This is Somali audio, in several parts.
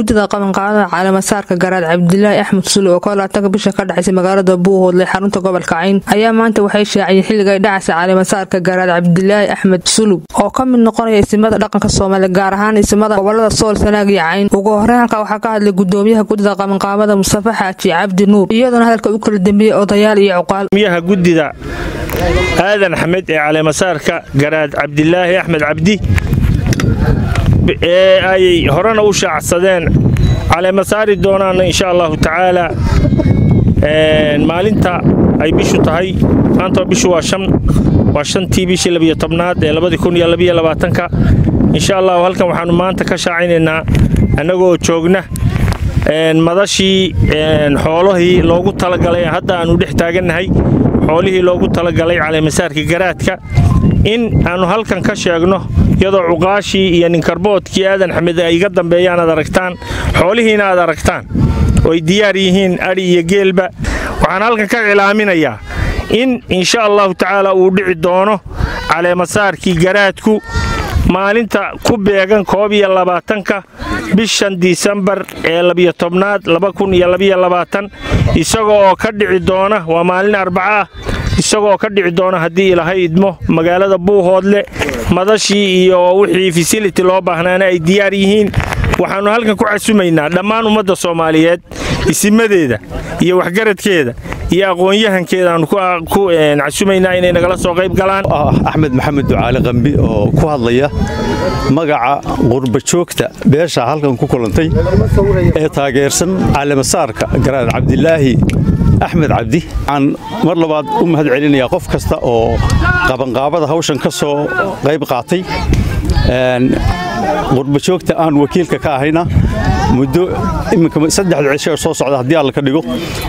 guddida qabanqaabada caalamasaarka garaad cabdilaahi axmed suli oo kolaatanka bisha ka dhaxaysay magaalada buuhoodle xarunta gobolka cayn. Ayaa maanta waxay shaaciyeen xilliga ay dhacaysa caalamasaarka garaad cabdilaahi axmed sulub oo ka mid noqonaya isimada dhaqanka soomaaliya gaar ahaan isimada gobollada sool sanaag iyo cayn. Ugu horeyn halkaa waxaa ka hadlay gudoomiyaha guddida qabanqaabada mustafa xaaji cabdi nuur iyadoona hadalka u kala dambeeyey odayaal iyo cuqaal guddida aadan axmed ee caleemasaarka garaad cabdilaahi axmed cabdi ee ay horena u shaacsadeen caleemasaari doonaanna insha allahu tacaala. Maalinta ay bishu tahay. Maanta bishu waa waa shantii bishii labiyo tobnaad ee labadii kun iyo labiyo labaatanka insha allahu halkan waxaannu maanta ka shaacinaynaa annagoo joogna. Madashii xoolihii loogu talagalay hadda aannu dhex taagannahay xoolihii loogu talagalay caleemasaarka garaadka. In aannu halkan ka sheegno iyadoo cuqaashii iyo ninkarboodkii aadan xamed ay iga dambeeyaan aad aragtaan xoolihiina aad aragtaan oo ay diyaar yihiin adhi iyo geelba. Waxaan halkan ka cilaaminayaa in insha allahu tacaala uu dhici doono caleemasaarkii garaadku maalinta ku beegan koob iyo labaatanka bishan disembar ee labiyo tobnaad laba kun iyo labiyo labaatan isagoo oo ka dhici doona waa maalin arbaca ah isagoo ka dhici doona haddii ilaahay idmo magaalada buuhoodle madashii iyo wixii fasiliti loo baahnaana ay diyaar yihiin. Waxaannu halkan ku casumaynaa dhammaan ummadda soomaaliyeed isimadeeda iyo waxgaradkeeda iyo aqoon-yahankeeda aannu ku casumaynaa inay nagala soo qayb galaan. Axmed maxamed ducaale qambi oo ku hadlaya magaca qurbajoogta beesha halkan ku kulantay ee taageersan caalamasaarka garaad cabdilaahi axmed cabdi waxaan mar labaad u mahad celinayaa qof kasta oo qabanqaabada hawshan ka soo qayb qaatay. Qurbajoogta aan wakiilka ka ahayna muddo iminka saddexda cisho soo socda haddii alla ka dhigo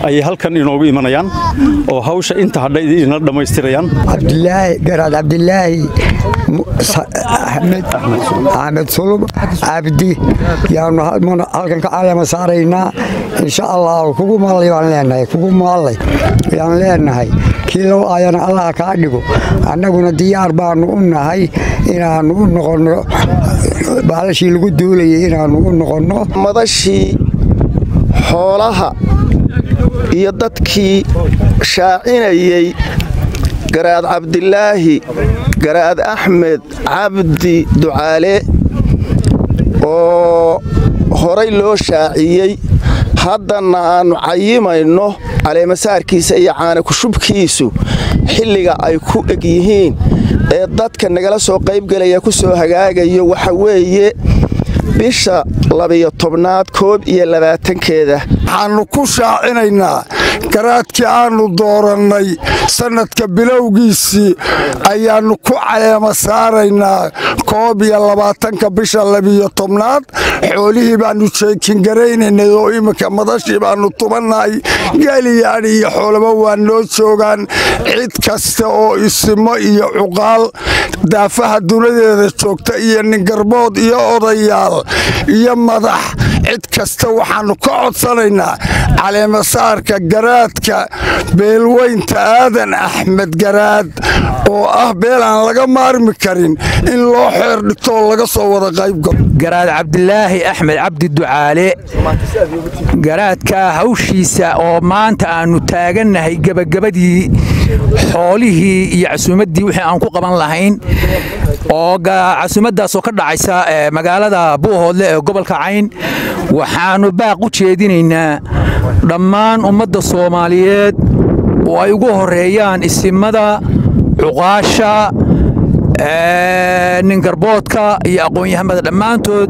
ayay halkan inoogu imanayaan oo hawsha inta hadhay ina dhammaystirayaan. Cabdilaahi garaad cabdilaahi axmed sulub cabdi yaanu halkan ka caleema saaraynaa insha allah kugu maallay baan leenahay kugu maallay yaan leenahay. Kii loo aayana allah kaa dhigo. Annaguna diyaar baannu u nahay inaannu u noqonno baalashii lagu duulayay inaannu u noqonno. Madashii xoolaha iyo dadkii shaacinayey garaad cabdilaahi garaad axmed cabdi ducaale oo horay loo shaaciyey. Haddana aannu cayimayno caleemasaarkiisa iyo caana kushubkiisu xilliga ay ku eg yihiin ee dadka nagala soo qaybgelaya ku soo hagaagayo waxa weeye bisha labiyo tobnaad koob iyo labaatankeeda. Waxaannu ku shaacinaynaa garaadkii aannu doorannay sannadka bilowgiisii ayaannu ku caleema saaraynaa koob iyo labaatanka bisha labiyo tobnaad. Xoolihii baannu jeekingaraynaynay oo iminka madashii baannu tubannahay geeliyaadhi iyo xoolaba waa noo joogaan. Cid kasta oo isimo iyo cuqaal daafaha dunadeeda joogta iyo ningarbood iyo odayaal iyo madax cid kasta waxaannu ka codsanaynaa caleemasaarka garaadka beelweynta aadan axmed garaad oo ah beel aan laga maarmi karin in loo xeer dhigtoo laga soo wada qaybgalo garaad cabdilaahi axmed cabdi ducaale. Garaadka hawshiisa oo maanta aannu taagannahay gebagabadii xoolihii iyo casuumaddii wixii aan ku qaban lahayn oo casuumaddaasoo ka dhacaysa magaalada buuhoodle ee gobolka cayn waxaannu baaq u jeedinaynaa dhammaan ummadda soomaaliyeed oo ay ugu horreeyaan isimada cuqaasha ningarboodka iyo aqoon-yahamada dhammaantood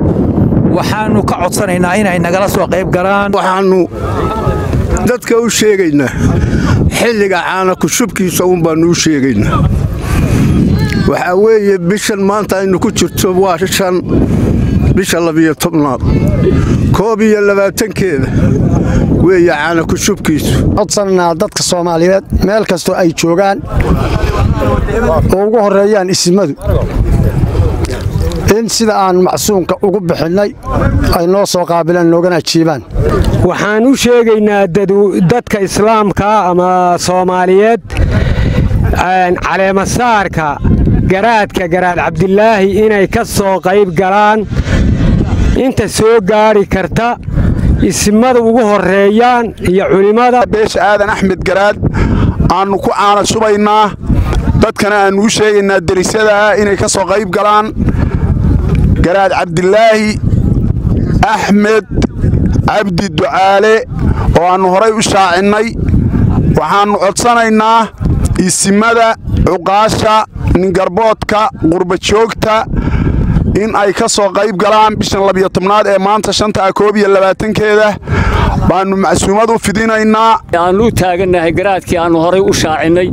waxaannu ka codsanaynaa inay nagala soo qayb galaan. Waxaannu dadka u sheegaynaa xilliga caana kushubkiisa uun baannu u sheegaynaa. Waxaa weeye bishan maanta aynu ku jirto waa shan bisha labiyo tobnaad. Koob iyo labaatankeeda weeye caana kushubkiisu. Codsannaa dadka soomaaliyeed meel kastoo ay joogaan oo ugu horreeyaan isimadu in sida aan macsuunka ugu bixinnay ay noo soo qaabilaan noogana ajiibaan waxaan u sheegaynaa dadka islaamka ama soomaaliyeed caleemasaarka garaadka garaad cabdilaahi inay ka soo qayb galaan inta soo gaari karta isimada ugu horreeyaan iyo culimmada beesha aadan axmed garaad aannu ku caana subaynaa dadkana aannu u sheegaynaa derisyada ah inay ka soo qayb galaan garaad cabdilaahi axmed cabdi ducaale oo aannu horay u shaacinnay waxaannu codsanaynaa isimada cuqaasha ningarboodka qurbajoogta in ay ka soo qayb galaan bishan labiyo tobnaad ee maanta shanta ah koob iyo labaatankeeda. Baannu macsuumad u fidinaynaa. Aannu taagannahay garaadkii aannu horay u shaacinnay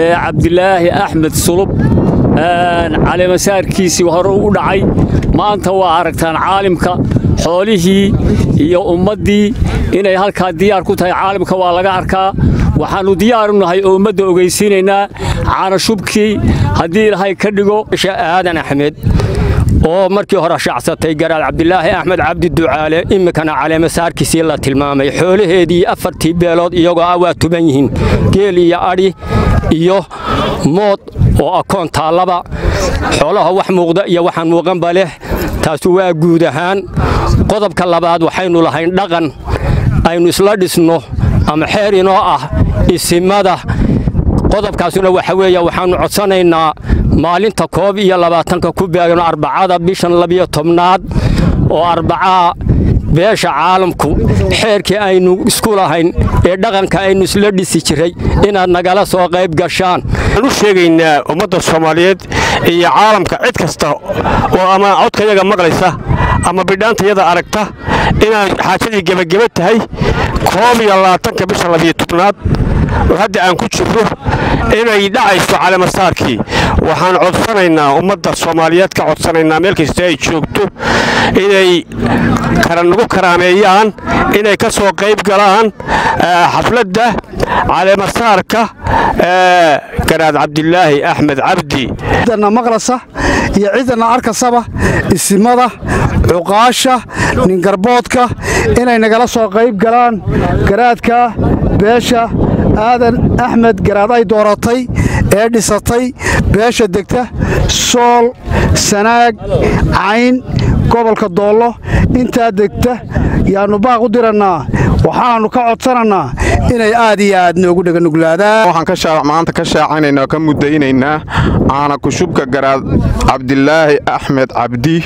ee cabdilaahi axmed sulub caleemasaarkiisii hore u dhacay. Maanta waa aragtaan caalimka xoolihii iyo ummaddii. Inay halkaa diyaar ku tahay caalimka waa laga arkaa. Waxaannu diyaaru nahay oo ummadda ogaysiinaynaa caanashubkii haddii ilaahay ka dhigo aadan axmed oo markii hore shacsatay garaad cabdilaahi axmed cabdi ducaale iminkana caleemasaarkiisii la tilmaamay xoolaheedii afartii beelood iyagoo ah waa tuban yihiin. Geel iyo adhi iyo mood oo akoon taallaba xoolaha wax muuqda iyo waxaan muuqanba leh taasu waa guud ahaan. Qodobka labaad waxaynu lahayn dhaqan. Aynu isla dhisno ama xeer inoo ah isimada. Qodobkaasuna waxa weeye waxaannu codsanaynaa maalinta koob iyo labaatanka ku beegno arbacada bishan labiyo tobnaad oo arbacaa beesha caalamku xeerkii aynu isku lahayn ee dhaqanka aynu isla dhisi jiray inaad nagala soo qayb gashaan. Waxaan u sheegaynaa ummadda soomaaliyeed iyo caalamka cid kasta oo ama codkayaga maqlaysa ama bidhaantayada aragta inaan xaajadii gebageba tahay koob iyo labaatanka bisha labiyo tobnaad oo hadda aan ku jirro inay dhacayso caleemasaarkii waxaan codsanaynaa ummadda soomaaliyeed ka codsanaynaa meel kasta ay joogto inay nagu karaameeyaan inay ka soo qayb galaan xafladda caleemasaarka garaad cabdilaahi axmed cabdi. Ciddana maqlasa iyo ciddana arkasaba isimada cuqaasha ningarboodka inay nagala soo qayb galaan garaadka beesha aadan axmed garaad ay dooratay ee dhisatay beesha degta sool sanaag cayn gobolka doollo. Intaa degta yaannu baaq u dirannaa waxaannu ka codsanannaa inay aad iyo aad noogu dheganuglaadaan waxaan maanta ka shaacanaynaa ka mudaynaynaa caana kushubka garaad cabdilaahi axmed cabdi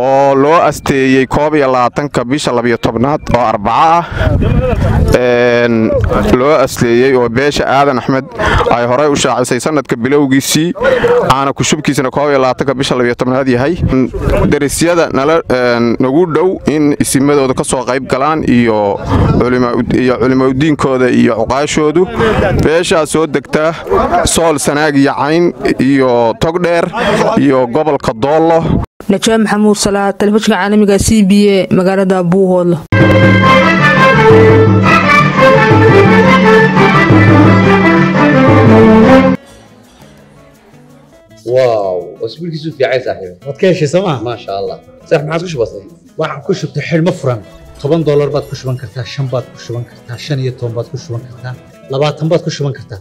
oo loo asteeyey koob iyo labaatanka bisha labiyo tobnaad oo arbaco ah loo asteeyey oo beesha aadan axmed ay horay u shaacisay sanadka bilowgiisii caana kushubkiisana bisha tobnaad yahay. Derisyada nagu dhow in isimadooda ka soo qayb galaan iyo culimaudiinkooda iyo cuqaashoodu. Beeshaa soo degtaa sool sanaag iyo cayn iyo togdheer iyo gobolka doollo. Najaa maxamuud salaad telefishinka caalamiga c b a magaalada buuhoodlo واو اسبوع كيسو في عايز صاحبي waad ka heshay sooma ما شاء الله صح ما عادش بسيط waxaan ku shubtay xidhmo furan toban doolar baad ku shuban kartaa shan baad ku shuban kartaa shan iyo toban baad ku shuban kartaa labaatan baad ku shuban kartaa